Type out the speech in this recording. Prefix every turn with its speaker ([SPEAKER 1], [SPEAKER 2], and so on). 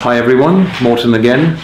[SPEAKER 1] Hi everyone, Morton again.